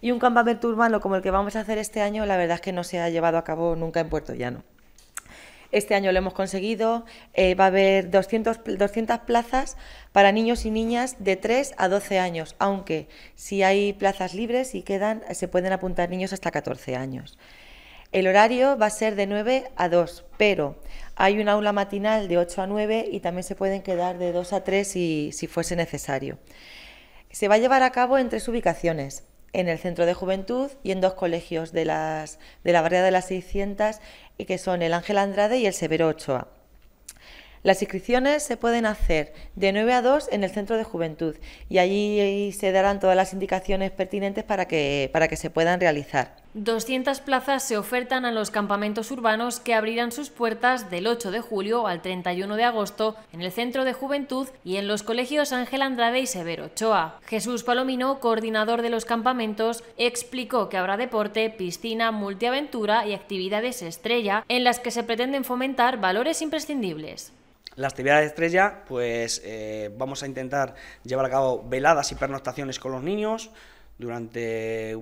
Y un campamento urbano como el que vamos a hacer este año, la verdad es que no se ha llevado a cabo nunca en Puerto Llano. Este año lo hemos conseguido. Eh, va a haber 200, 200 plazas para niños y niñas de 3 a 12 años, aunque si hay plazas libres y quedan, se pueden apuntar niños hasta 14 años. El horario va a ser de 9 a 2, pero hay un aula matinal de 8 a 9 y también se pueden quedar de 2 a 3 si, si fuese necesario. Se va a llevar a cabo en tres ubicaciones en el centro de juventud y en dos colegios de, las, de la barriada de las 600, que son el Ángel Andrade y el Severo Ochoa. Las inscripciones se pueden hacer de 9 a 2 en el centro de juventud y allí se darán todas las indicaciones pertinentes para que, para que se puedan realizar. 200 plazas se ofertan a los campamentos urbanos que abrirán sus puertas del 8 de julio al 31 de agosto en el Centro de Juventud y en los colegios Ángel Andrade y Severo Ochoa. Jesús Palomino, coordinador de los campamentos, explicó que habrá deporte, piscina, multiaventura y actividades estrella en las que se pretenden fomentar valores imprescindibles. La actividad estrella, pues eh, vamos a intentar llevar a cabo veladas y pernoctaciones con los niños, durante,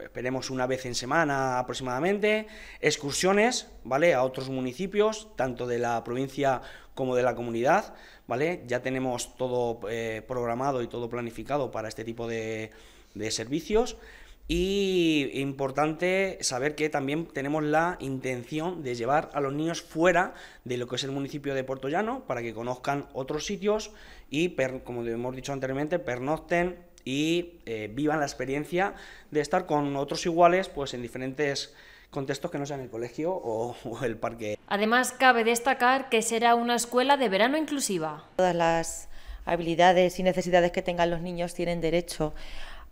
esperemos, una vez en semana aproximadamente, excursiones, ¿vale?, a otros municipios, tanto de la provincia como de la comunidad, ¿vale? Ya tenemos todo eh, programado y todo planificado para este tipo de, de servicios. Y importante saber que también tenemos la intención de llevar a los niños fuera de lo que es el municipio de Puerto Llano para que conozcan otros sitios y, como hemos dicho anteriormente, pernocten, y eh, vivan la experiencia de estar con otros iguales pues en diferentes contextos que no sean el colegio o, o, el parque. Además, cabe destacar que será una escuela de verano inclusiva. Todas las habilidades y necesidades que tengan los niños tienen derecho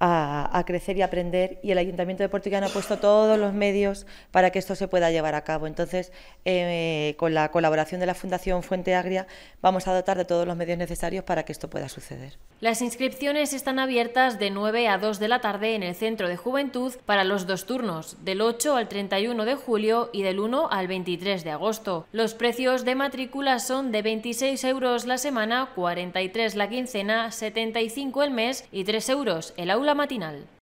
a, crecer y aprender y el Ayuntamiento de Llano ha puesto todos los medios para que esto se pueda llevar a cabo. Entonces, eh, con la colaboración de la Fundación Fuente Agria, vamos a dotar de todos los medios necesarios para que esto pueda suceder. Las inscripciones están abiertas de 9 a 2 de la tarde en el Centro de Juventud para los dos turnos, del 8 al 31 de julio y del 1 al 23 de agosto. Los precios de matrícula son de 26 euros la semana, 43 la quincena, 75 el mes y 3 euros el aula matinal.